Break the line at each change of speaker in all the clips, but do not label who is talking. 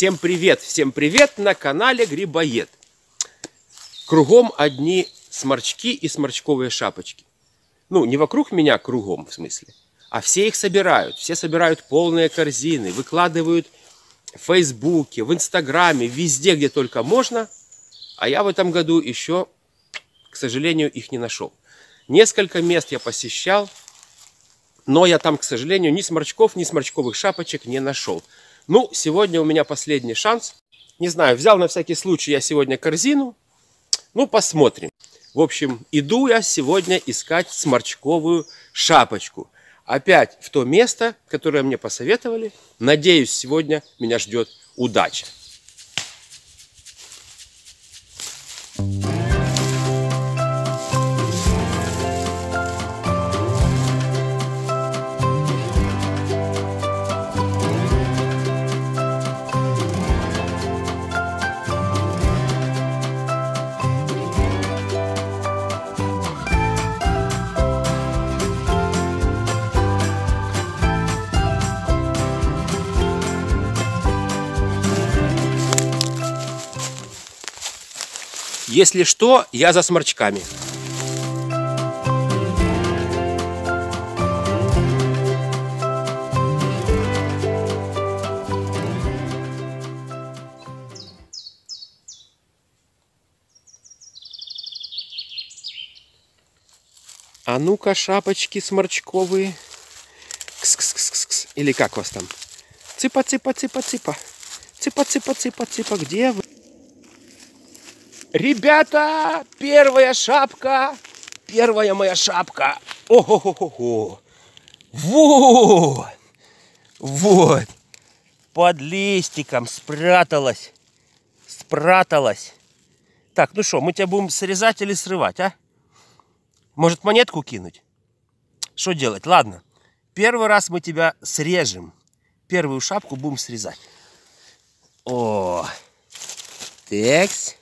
Всем привет, всем привет на канале Грибоед. Кругом одни сморчки и сморчковые шапочки. Ну, не вокруг меня кругом, в смысле, а все их собирают. Все собирают полные корзины, выкладывают в Фейсбуке, в Инстаграме, везде, где только можно. А я в этом году еще, к сожалению, их не нашел. Несколько мест я посещал, но я там, к сожалению, ни сморчков, ни сморчковых шапочек не нашел. Ну, сегодня у меня последний шанс. Не знаю, взял на всякий случай я сегодня корзину. Ну, посмотрим. В общем, иду я сегодня искать сморчковую шапочку. Опять в то место, которое мне посоветовали. Надеюсь, сегодня меня ждет удача. Если что, я за сморчками. А ну-ка, шапочки сморчковые. Кс -кс -кс -кс -кс. Или как вас там? Цыпа, цыпа, цыпа, цыпа. Цыпа, цыпа, цыпа, цыпа. Где вы? Ребята, первая шапка. Первая моя шапка. Ого-го-го. Вот. Вот. Под листиком спряталась. Спряталась. Так, ну что, мы тебя будем срезать или срывать, а? Может, монетку кинуть? Что делать? Ладно. Первый раз мы тебя срежем. Первую шапку будем срезать. О, текс.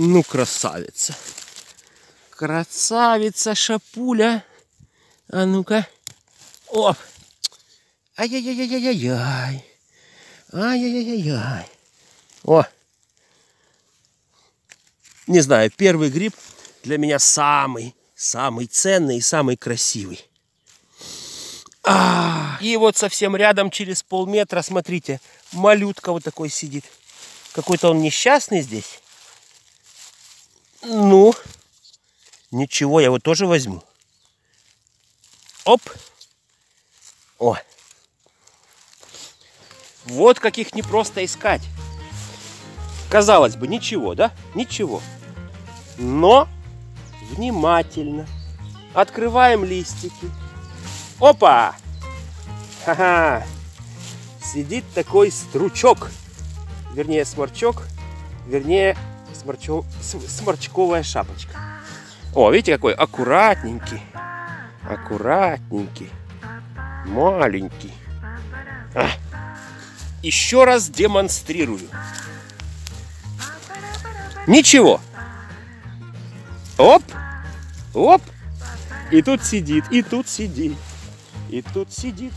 Ну, красавица. Красавица, шапуля. А ну-ка. Оп. Ай-яй-яй-яй-яй-яй. Ай-яй-яй-яй-яй. О. Не знаю, первый гриб для меня самый, самый ценный и самый красивый. А, и вот совсем рядом, через полметра, смотрите, малютка вот такой сидит. Какой-то он несчастный здесь. Ну, ничего, я его тоже возьму. Оп. О. Вот каких не просто искать. Казалось бы, ничего, да? Ничего. Но внимательно. Открываем листики. Опа! Ха-ха! Сидит такой стручок. Вернее, сморчок. Вернее, сморчо... сморчковая шапочка. О, видите, какой аккуратненький. Аккуратненький. Маленький. А. Еще раз демонстрирую. Ничего. Оп. Оп. И тут сидит, и тут сидит, и тут сидит.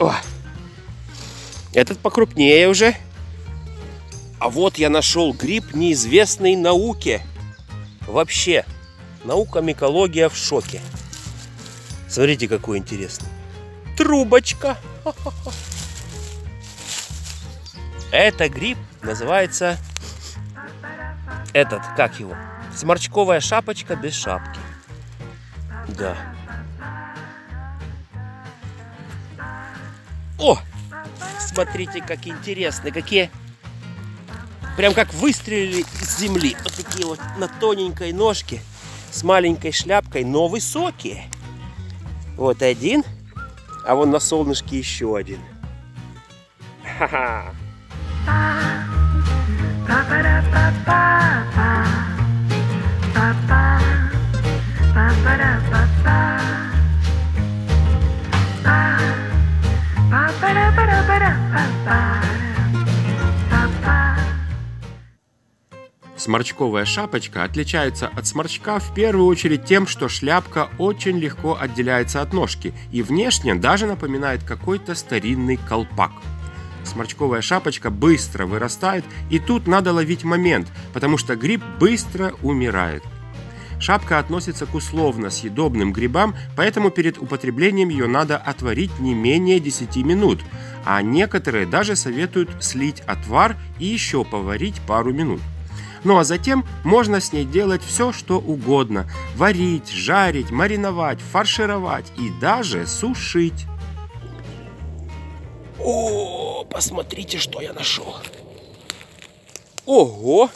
О. Этот покрупнее уже. А вот я нашел гриб неизвестной науке. Вообще, наука микология в шоке. Смотрите, какой интересный. Трубочка. Это гриб называется этот, как его? Сморчковая шапочка без шапки. Да. О! Смотрите, как интересно, какие Прям как выстрелили из земли. Вот такие вот на тоненькой ножке с маленькой шляпкой, но высокие. Вот один, а вон на солнышке еще один. Ха-ха. Сморчковая шапочка отличается от сморчка в первую очередь тем, что шляпка очень легко отделяется от ножки и внешне даже напоминает какой-то старинный колпак. сморчковая шапочка быстро вырастает, и тут надо ловить момент, потому что гриб быстро умирает. Шапка относится к условно съедобным грибам, поэтому перед употреблением ее надо отварить не менее 10 минут, а некоторые даже советуют слить отвар и еще поварить пару минут. Ну а затем можно с ней делать все, что угодно. Варить, жарить, мариновать, фаршировать и даже сушить. О, посмотрите, что я нашел. Ого,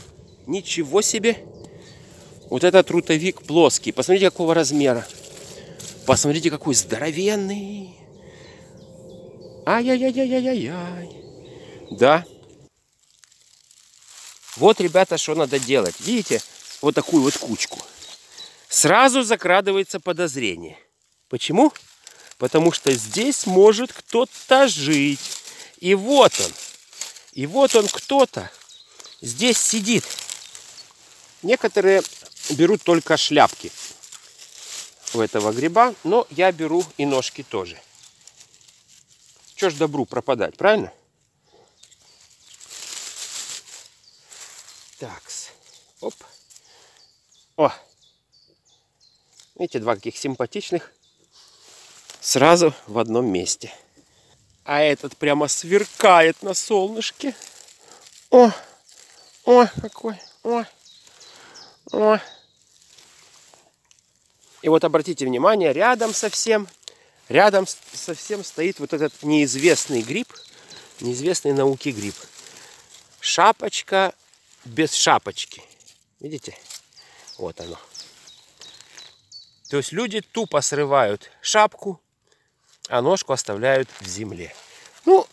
ничего себе. Вот этот трутовик плоский. Посмотрите, какого размера. Посмотрите, какой здоровенный. Ай-яй-яй-яй-яй-яй. Да, вот, ребята, что надо делать. Видите, вот такую вот кучку. Сразу закрадывается подозрение. Почему? Потому что здесь может кто-то жить. И вот он. И вот он кто-то здесь сидит. Некоторые берут только шляпки у этого гриба, но я беру и ножки тоже. Что ж добру пропадать, правильно? Такс. Оп. О. Видите, два каких симпатичных. Сразу в одном месте. А этот прямо сверкает на солнышке. О, о, какой, о, о. И вот обратите внимание, рядом совсем, рядом совсем стоит вот этот неизвестный гриб, неизвестный науки гриб. Шапочка без шапочки. Видите? Вот оно. То есть люди тупо срывают шапку, а ножку оставляют в земле. Ну,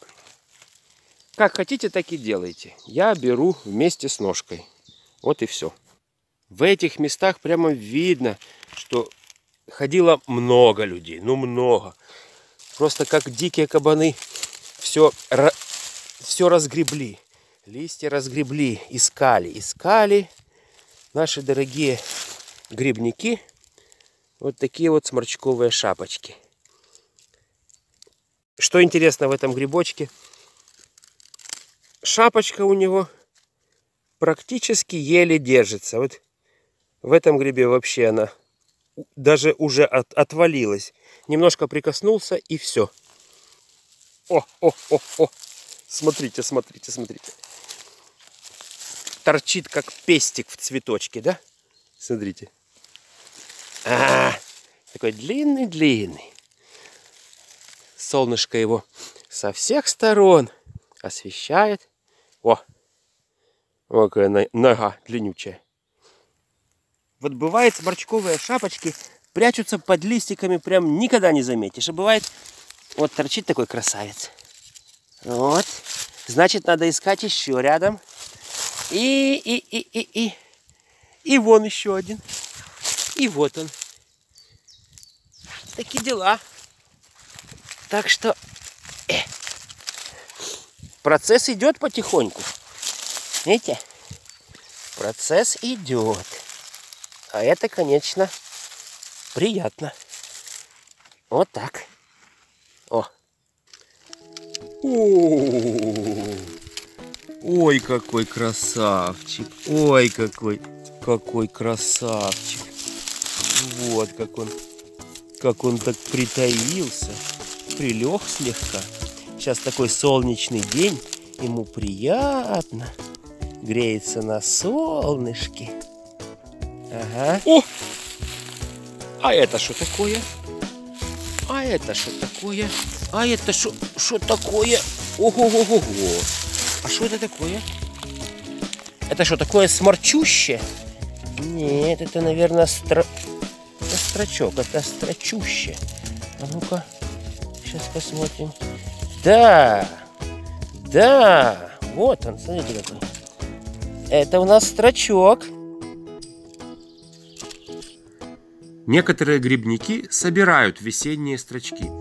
как хотите, так и делайте. Я беру вместе с ножкой. Вот и все. В этих местах прямо видно, что ходило много людей. Ну, много. Просто как дикие кабаны все, все разгребли. Листья разгребли, искали, искали. Наши дорогие грибники. Вот такие вот сморчковые шапочки. Что интересно в этом грибочке? Шапочка у него практически еле держится. Вот в этом грибе вообще она даже уже от, отвалилась. Немножко прикоснулся и все. О, о, о, о. Смотрите, смотрите, смотрите торчит, как пестик в цветочке, да? Смотрите. А, -а, -а такой длинный-длинный. Солнышко его со всех сторон освещает. О, вот какая нога длиннючая. Вот бывает сморчковые шапочки прячутся под листиками, прям никогда не заметишь. А бывает, вот торчит такой красавец. Вот. Значит, надо искать еще рядом. И, и, и, и, и. И вон еще один. И вот он. Такие дела. Так что э, процесс идет потихоньку. Видите? Процесс идет. А это, конечно, приятно. Вот так. О. О. Ой, какой красавчик. Ой, какой, какой красавчик. Вот как он, как он так притаился. Прилег слегка. Сейчас такой солнечный день. Ему приятно. Греется на солнышке. Ага. О! А это что такое? А это что такое? А это что такое? Ого-го-го-го! А что это такое? Это что, такое сморчуще? Нет, это, наверное, стро... это строчок. Это строчуще. А ну-ка, сейчас посмотрим. Да, да, вот он, смотрите какой. Это у нас строчок. Некоторые грибники собирают весенние строчки.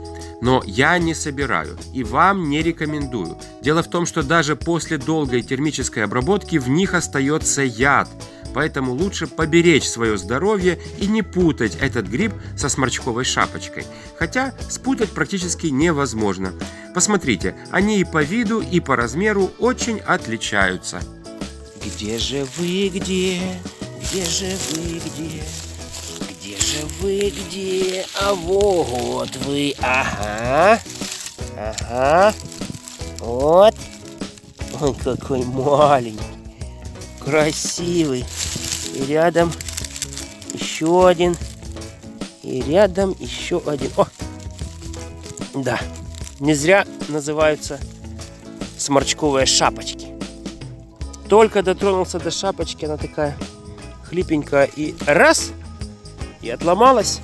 Но я не собираю и вам не рекомендую. Дело в том, что даже после долгой термической обработки в них остается яд. Поэтому лучше поберечь свое здоровье и не путать этот гриб со сморчковой шапочкой. Хотя спутать практически невозможно. Посмотрите, они и по виду, и по размеру очень отличаются.
Где же вы, где? Где же вы, где? Же вы, где? А вот вы, ага. Ага. Вот. Он какой маленький. Красивый. И рядом еще один. И рядом еще один. О! Да. Не зря называются сморчковые шапочки. Только дотронулся до шапочки, она такая хлипенькая. И раз, и отломалась.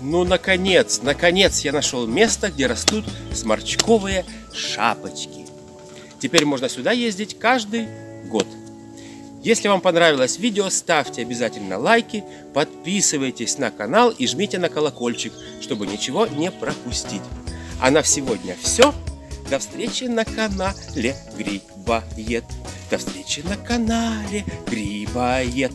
Ну, наконец, наконец я нашел место, где растут сморчковые шапочки. Теперь можно сюда ездить каждый год. Если вам понравилось видео, ставьте обязательно лайки, подписывайтесь на канал и жмите на колокольчик, чтобы ничего не пропустить. А на сегодня все. До встречи на канале Грибоед. До встречи на канале Грибоед.